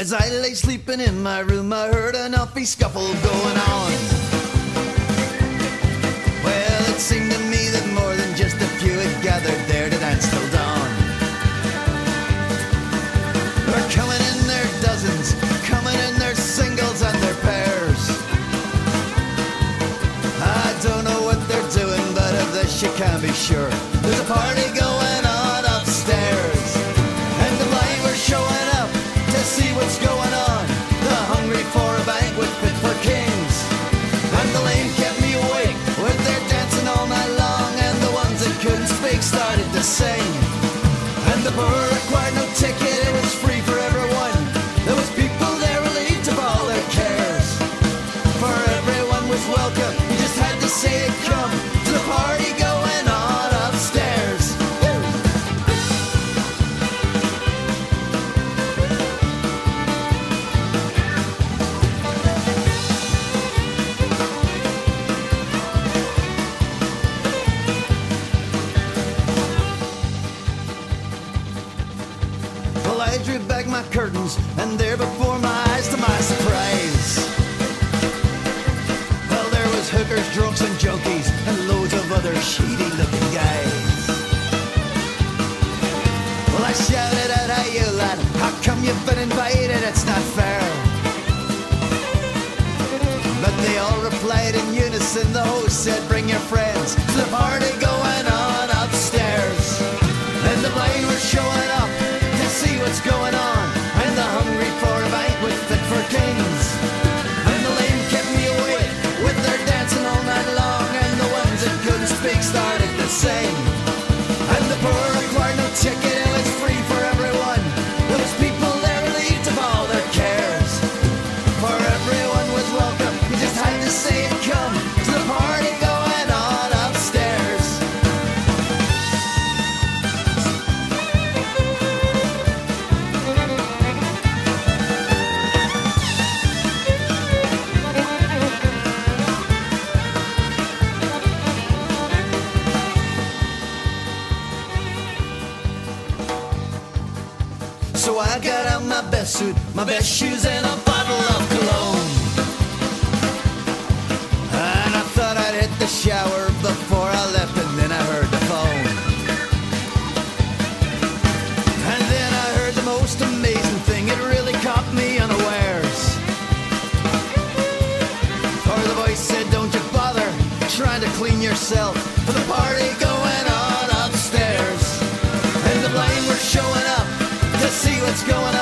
As I lay sleeping in my room, I heard an awful scuffle going on. Well, it seemed to me that more than just a few had gathered there to dance till dawn. They're coming in their dozens, coming in their singles and their pairs. I don't know what they're doing, but of this you can be sure. I drew back my curtains, and there before my eyes, to my surprise, hookers, drunks, and junkies, and loads of other shady-looking guys. Well, I shouted out, "Hey, you lad, how come you've been invited? It's not fair." But they all replied in unison. The host said, "Bring your friends to the party going So I got out my best suit, my best shoes, and a bottle of cologne. And I thought I'd hit the shower before I left, and then I heard the phone. And then I heard the most amazing thing, it really caught me unawares. For the voice said, Don't you bother trying to clean yourself, for what's going on.